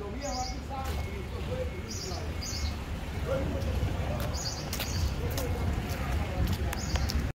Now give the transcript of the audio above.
Lo mío a.